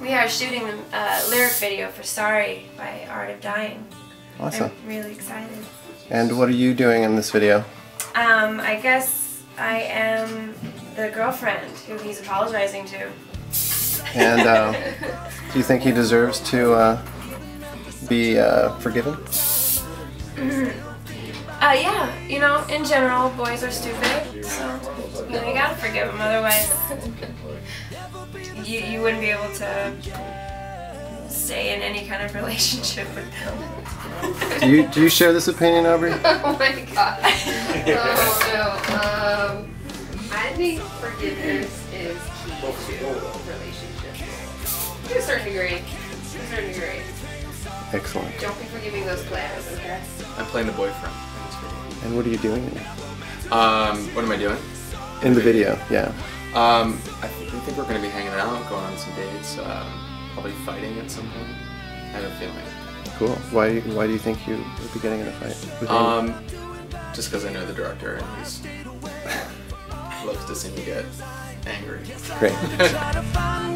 We are shooting a uh, lyric video for Sorry by Art of Dying. Awesome. I'm really excited. And what are you doing in this video? Um, I guess I am the girlfriend who he's apologizing to. And uh, do you think he deserves to uh, be uh, forgiven? Uh, yeah, you know, in general, boys are stupid, so you know you gotta forgive them. Otherwise, you you wouldn't be able to stay in any kind of relationship with them. Do you do you share this opinion, Aubrey? oh my god. Oh no. Um, I think forgiveness is key to relationships. To a certain degree. To a certain degree. Excellent. Don't be forgiving those plans, okay? I'm playing the boyfriend in this video. And what are you doing Um, what am I doing? in the video? Yeah. Um, I th- I think we're gonna be hanging out, going on some dates, um, probably fighting at some point. I have a feeling. Cool. Why why do you think you would be getting in a fight? Um, just because I know the director and he's loves to see me get angry. Great.